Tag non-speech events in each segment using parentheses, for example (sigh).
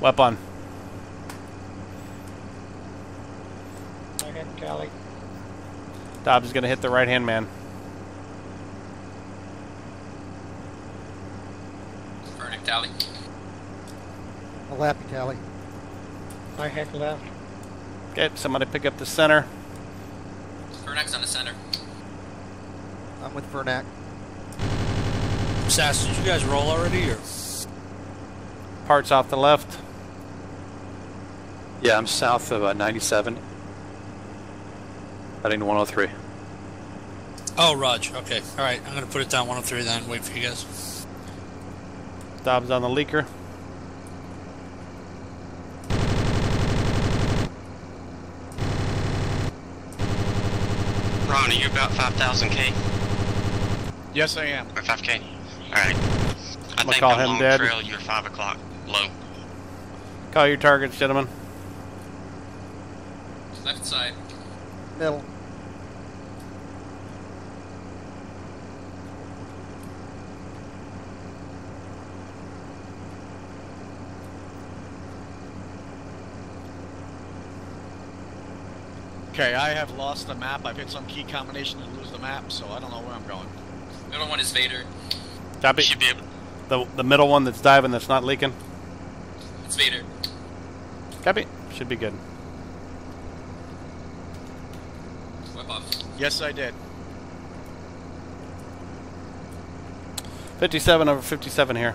Weapon. I hit Cali. Dobs is going to hit the right hand man. Vernick tally. Malapi tally. I hit left. Okay, somebody pick up the center. Vernick's on the center. I'm with Vernac. Sass, did you guys roll already, or Parts off the left. Yeah, I'm south of uh, 97. Heading to 103. oh, Raj? Okay, all right. I'm gonna put it down 103 then. Wait for you guys. Dobs on the leaker. Ron, are you about 5,000 K Yes, I am. or 5K? Alright. I'm gonna think call I'm him long dead. trail, you're 5 o'clock low. Call your targets, gentlemen. Left side. Middle. Okay, I have lost the map. I've hit some key combination to lose the map, so I don't know where I'm going. Middle one is Vader. Copy. Should be able. The, the middle one that's diving that's not leaking. It's Vader. Copy. Should be good. Whip. Yes, I did. 57 over 57 here.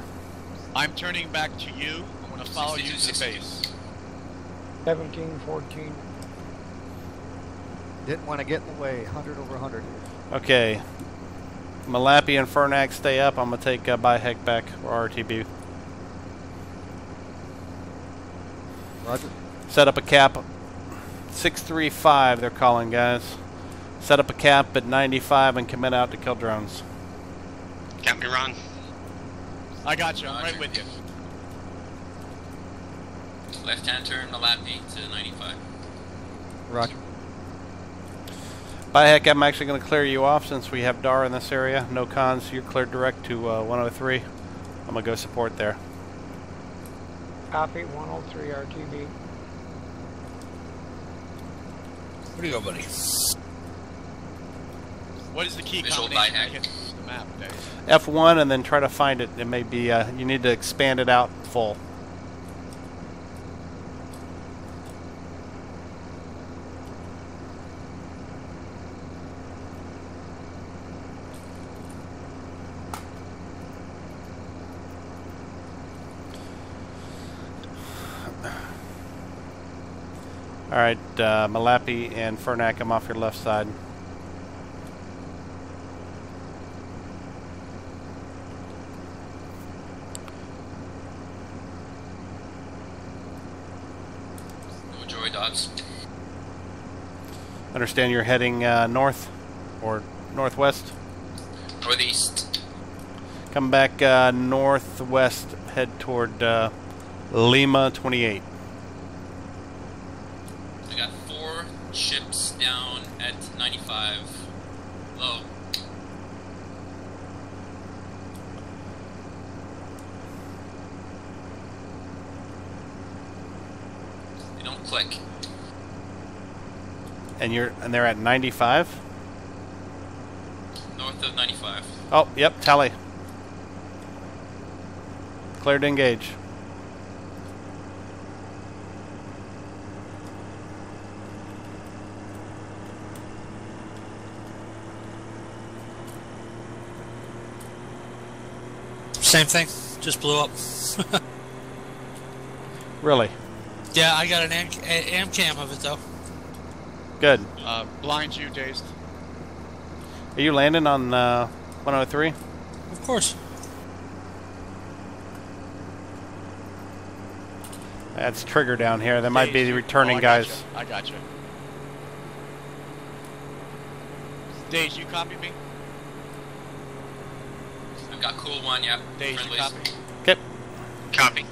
I'm turning back to you. I'm going to follow you to the base. 17, 14. Didn't want to get in the way. 100 over 100. Okay. Malapi and Fernac stay up. I'm going to take uh, Byheck back or RTB. Roger. Set up a cap. 635, they're calling, guys. Set up a cap at 95 and commit out to kill drones. Got me, wrong. I got you. I'm right with you. Left hand turn, Malapi to 95. Roger. By heck, I'm actually going to clear you off since we have DAR in this area. No cons. You're cleared direct to uh, 103. I'm going to go support there. Copy 103 RTB. Where do you go, buddy? What is the key Visual combination I byhack. the map, Dave? F1 and then try to find it. It may be, uh, you need to expand it out full. Alright, uh, Malapi and Fernac, I'm off your left side. Understand you're heading uh, north or northwest? Northeast. Come back uh, northwest, head toward uh, Lima 28. I got four ships down at 95. Low. They don't click. And you're and they're at 95. North of 95. Oh, yep, tally. Cleared to engage. Same thing. Just blew up. (laughs) Really Yeah, I got an am, am cam of it though. good. Uh, blind you, dazed. Are you landing on uh, 103? Of course. That's trigger down here. There might be Dazed, returning oh, I guys. you. I got you. Daze, you copy me? I've got cool one, yep. Daze, you copy? Okay. Copy.